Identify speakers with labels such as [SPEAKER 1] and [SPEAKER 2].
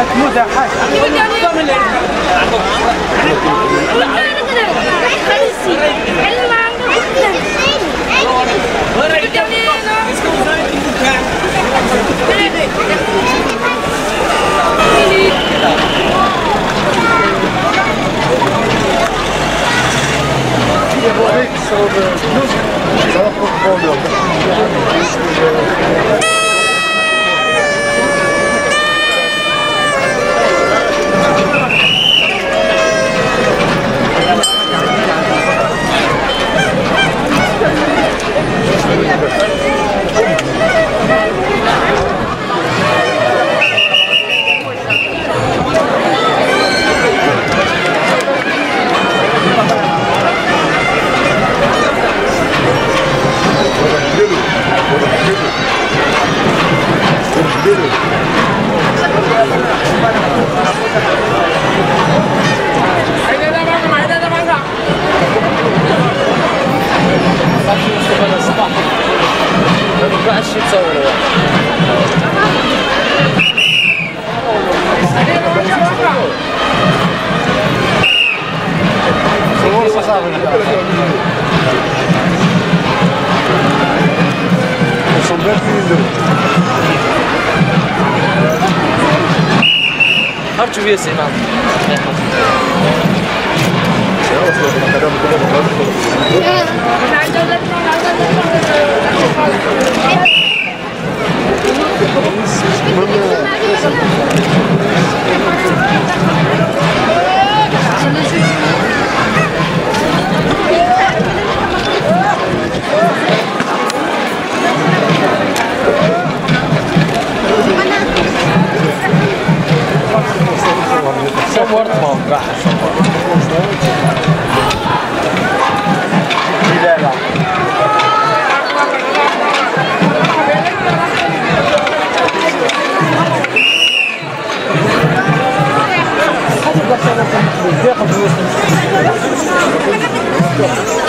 [SPEAKER 1] Ik Ik Zo, de... Ik ook een voorbeeld. Peter. Har du gjort innan? Men... Thank you.